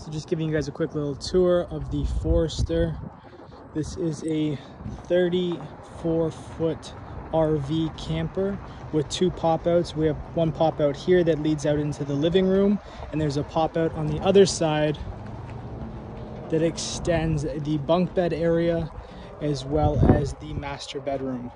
So just giving you guys a quick little tour of the Forester. This is a 34 foot RV camper with two pop outs. We have one pop out here that leads out into the living room and there's a pop out on the other side that extends the bunk bed area as well as the master bedroom.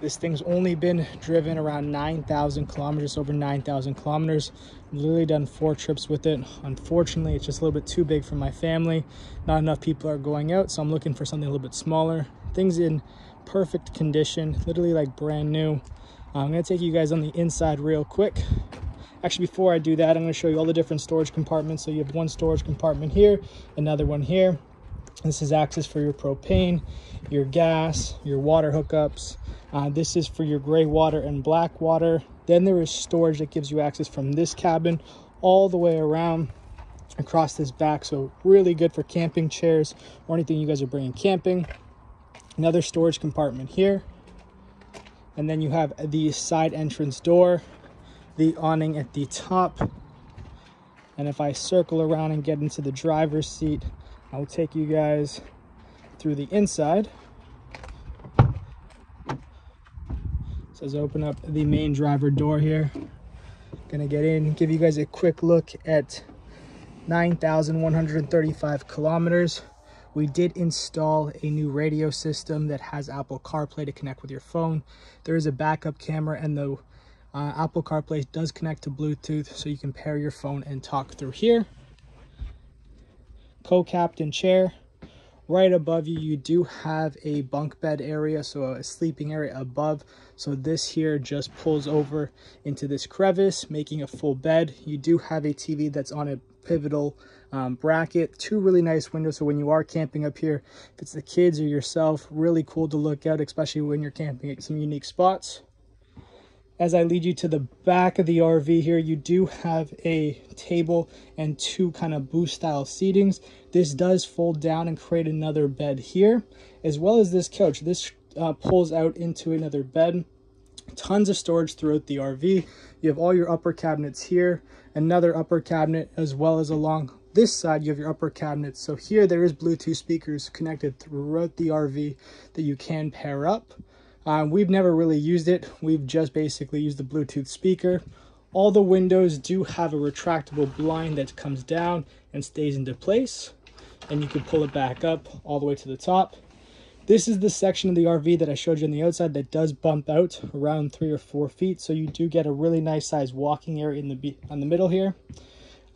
This thing's only been driven around 9,000 kilometers, over 9,000 kilometers. Literally done four trips with it. Unfortunately, it's just a little bit too big for my family. Not enough people are going out, so I'm looking for something a little bit smaller. Things in perfect condition, literally like brand new. I'm gonna take you guys on the inside real quick. Actually, before I do that, I'm gonna show you all the different storage compartments. So you have one storage compartment here, another one here. This is access for your propane, your gas, your water hookups. Uh, this is for your gray water and black water. Then there is storage that gives you access from this cabin all the way around across this back. So really good for camping chairs or anything you guys are bringing camping. Another storage compartment here. And then you have the side entrance door, the awning at the top. And if I circle around and get into the driver's seat, I'll take you guys through the inside. says open up the main driver door here. Gonna get in, give you guys a quick look at 9,135 kilometers. We did install a new radio system that has Apple CarPlay to connect with your phone. There is a backup camera and the uh, Apple CarPlay does connect to Bluetooth so you can pair your phone and talk through here. Co-captain chair. Right above you, you do have a bunk bed area, so a sleeping area above. So this here just pulls over into this crevice, making a full bed. You do have a TV that's on a pivotal um, bracket. Two really nice windows, so when you are camping up here, if it's the kids or yourself, really cool to look out, especially when you're camping at some unique spots. As I lead you to the back of the RV here, you do have a table and two kind of booth style seatings. This does fold down and create another bed here, as well as this couch. This uh, pulls out into another bed. Tons of storage throughout the RV. You have all your upper cabinets here, another upper cabinet, as well as along this side you have your upper cabinets. So here there is Bluetooth speakers connected throughout the RV that you can pair up. Um, we've never really used it. We've just basically used the Bluetooth speaker. All the windows do have a retractable blind that comes down and stays into place. And you can pull it back up all the way to the top. This is the section of the RV that I showed you on the outside that does bump out around three or four feet. So you do get a really nice size walking area in the on the middle here.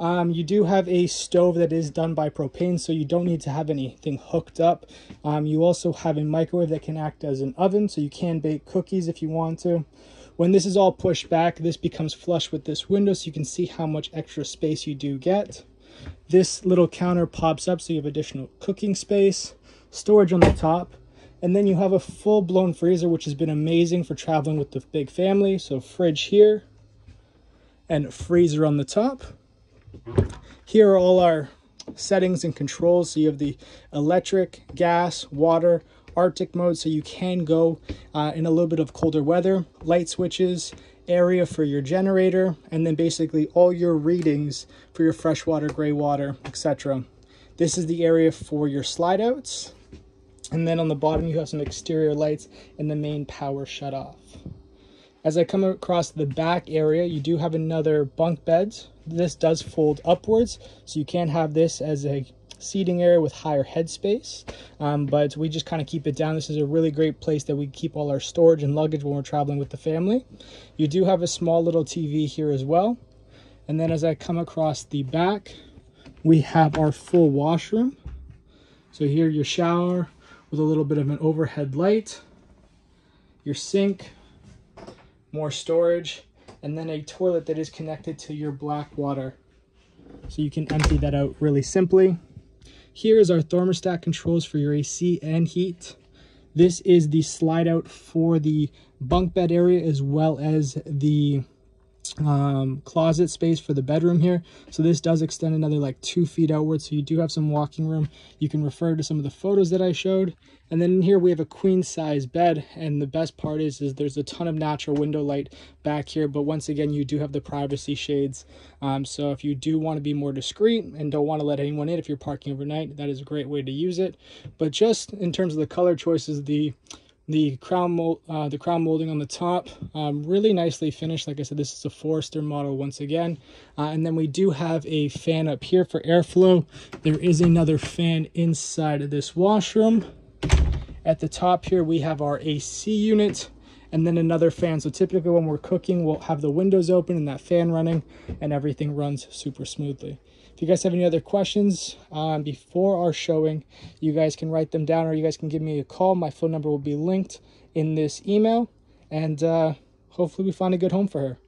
Um, you do have a stove that is done by propane, so you don't need to have anything hooked up. Um, you also have a microwave that can act as an oven, so you can bake cookies if you want to. When this is all pushed back, this becomes flush with this window, so you can see how much extra space you do get. This little counter pops up, so you have additional cooking space, storage on the top, and then you have a full-blown freezer, which has been amazing for traveling with the big family. So fridge here, and freezer on the top. Here are all our settings and controls. So you have the electric, gas, water, Arctic mode, so you can go uh, in a little bit of colder weather, light switches, area for your generator, and then basically all your readings for your freshwater, gray water, etc. This is the area for your slide outs. And then on the bottom, you have some exterior lights and the main power shut off. As I come across the back area, you do have another bunk beds. This does fold upwards, so you can have this as a seating area with higher headspace, um, but we just kind of keep it down. This is a really great place that we keep all our storage and luggage when we're traveling with the family. You do have a small little TV here as well. And then as I come across the back, we have our full washroom. So here your shower with a little bit of an overhead light, your sink, more storage, and then a toilet that is connected to your black water. So you can empty that out really simply. Here is our thermostat controls for your AC and heat. This is the slide out for the bunk bed area as well as the um, closet space for the bedroom here. So this does extend another like two feet outward. So you do have some walking room. You can refer to some of the photos that I showed. And then here we have a queen size bed. And the best part is, is there's a ton of natural window light back here. But once again, you do have the privacy shades. Um, so if you do want to be more discreet and don't want to let anyone in if you're parking overnight, that is a great way to use it. But just in terms of the color choices, the the crown mold, uh, the crown molding on the top, um, really nicely finished. Like I said, this is a Forester model once again. Uh, and then we do have a fan up here for airflow. There is another fan inside of this washroom. At the top here, we have our AC unit and then another fan. So typically when we're cooking, we'll have the windows open and that fan running and everything runs super smoothly. If you guys have any other questions um, before our showing, you guys can write them down or you guys can give me a call. My phone number will be linked in this email. And uh, hopefully we find a good home for her.